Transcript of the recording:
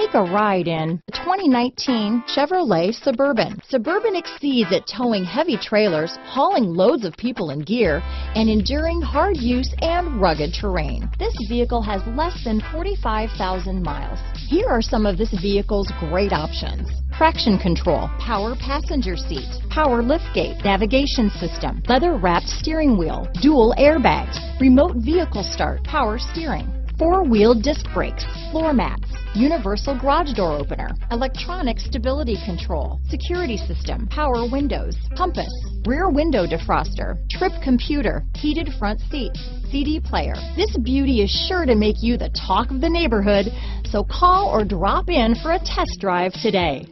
Take a ride in the 2019 Chevrolet Suburban. Suburban exceeds at towing heavy trailers, hauling loads of people and gear, and enduring hard use and rugged terrain. This vehicle has less than 45,000 miles. Here are some of this vehicle's great options. Traction control, power passenger seat, power liftgate, navigation system, leather wrapped steering wheel, dual airbags, remote vehicle start, power steering, four-wheel disc brakes, floor mats, universal garage door opener, electronic stability control, security system, power windows, compass, rear window defroster, trip computer, heated front seats, CD player. This beauty is sure to make you the talk of the neighborhood, so call or drop in for a test drive today.